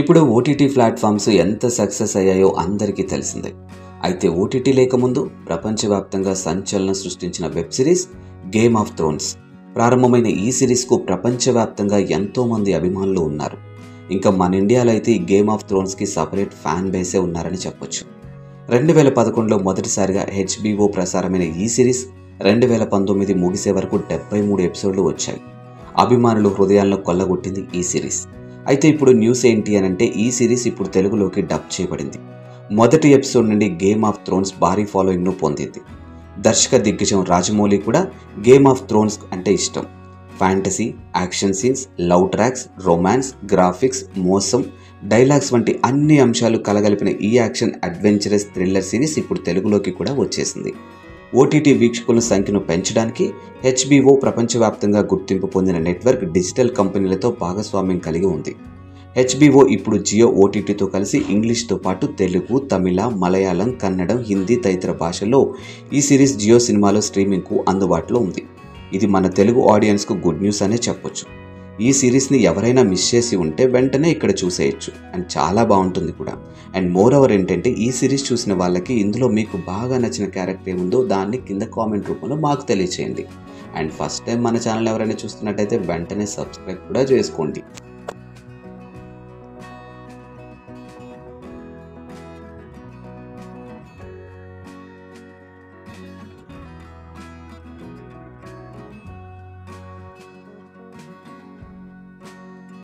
ఇప్పుడు OTT platforms ఎంత success అయ్యాయో అందరికీ తెలిసిందే. అయితే ఓటీటీ లేకముందు ప్రపంచవ్యాప్తంగా సంచలనం సృష్టించిన web series game of thrones. ప్రారంభమైన ఈ సిరీస్కు ప్రపంచవ్యాప్తంగా ఎంతో మంది అభిమానులు ఉన్నారు. ఇంకా మన ఇండియాలో అయితే ఈ గేమ్ ఆఫ్ థ్రోన్స్కి సపరేట్ ఫ్యాన్ బేసే ఉన్నారని చెప్పొచ్చు. రెండు వేల పదకొండులో మొదటిసారిగా హెచ్బిఓ ప్రసారమైన ఈ సిరీస్ రెండు వేల పంతొమ్మిది ముగిసే వరకు డెబ్బై మూడు ఎపిసోడ్లు వచ్చాయి. అభిమానులు హృదయాలను కొల్లగొట్టింది ఈ సిరీస్. అయితే ఇప్పుడు న్యూస్ ఏంటి అని అంటే ఈ సిరీస్ ఇప్పుడు తెలుగులోకి డబ్ చేయబడింది. మొదటి ఎపిసోడ్ నుండి గేమ్ ఆఫ్ థ్రోన్స్ భారీ ఫాలోయింగ్ను పొందింది. దర్శక దిగ్గజం రాజమౌళి కూడా గేమ్ ఆఫ్ థ్రోన్స్ అంటే ఇష్టం. Fantasy action scenes love tracks romance graphics మోసం డైలాగ్స్ వంటి అన్ని అంశాలు కలగలిపిన ఈ యాక్షన్ అడ్వెంచరస్ థ్రిల్లర్ సిరీస్ ఇప్పుడు తెలుగులోకి కూడా వచ్చేసింది. ఓటీటీ వీక్షకుల సంఖ్యను పెంచడానికి హెచ్బిఓ ప్రపంచవ్యాప్తంగా గుర్తింపు పొందిన నెట్వర్క్ డిజిటల్ కంపెనీలతో భాగస్వామ్యం కలిగి ఉంది. హెచ్బిఓ ఇప్పుడు జియో ఓటీటీతో కలిసి ఇంగ్లీష్తో పాటు తెలుగు తమిళ మలయాళం కన్నడం హిందీ తదితర భాషల్లో ఈ సిరీస్ జియో సినిమాలో స్ట్రీమింగ్కు అందుబాటులో ఉంది. ఇది మన తెలుగు ఆడియన్స్కు గుడ్ న్యూస్ అనే చెప్పొచ్చు. ఈ సిరీస్ని ఎవరైనా మిస్ చేసి ఉంటే వెంటనే ఇక్కడ చూసేయచ్చు. అండ్ చాలా బాగుంటుంది కూడా. అండ్ మోర్ ఓవర్ ఏంటంటే ఈ సిరీస్ చూసిన వాళ్ళకి ఇందులో మీకు బాగా నచ్చిన క్యారెక్టర్ ఏముందో దాన్ని కింద కామెంట్ రూపంలో మాకు తెలియచేయండి. అండ్ ఫస్ట్ టైం మన ఛానల్ ఎవరైనా చూస్తున్నట్టయితే వెంటనే సబ్స్క్రైబ్ కూడా చేసుకోండి.